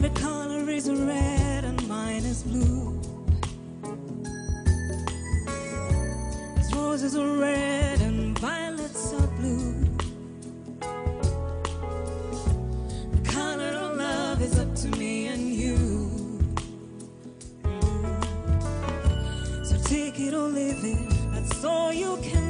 favorite color is red and mine is blue. His roses are red and violets are blue. The color of love is up to me and you. So take it or leave it, that's all you can.